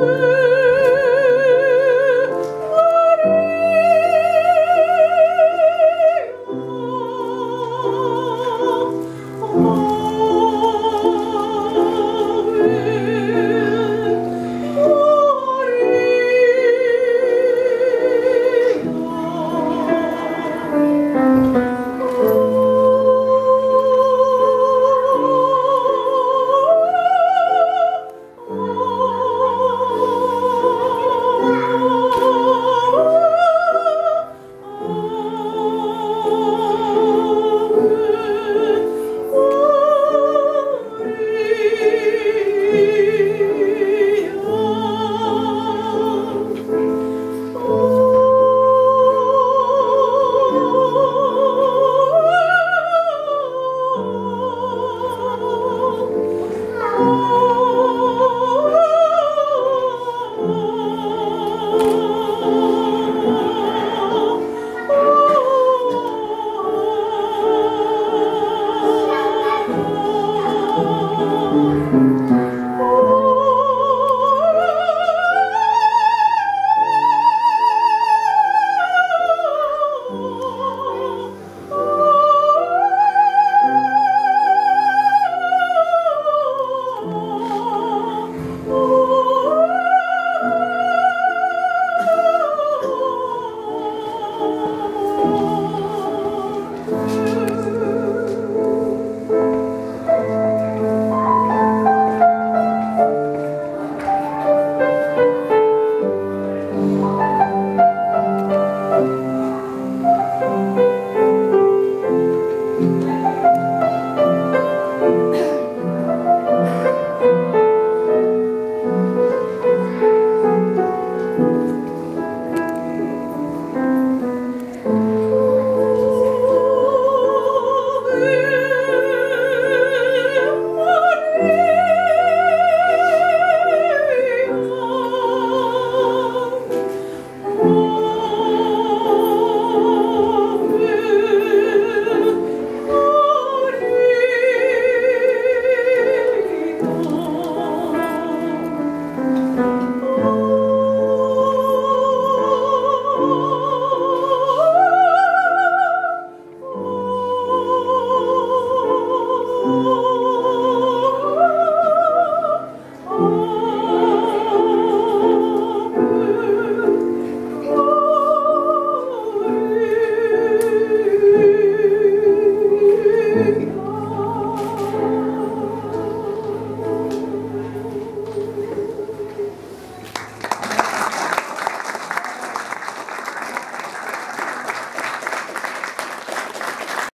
Ooh.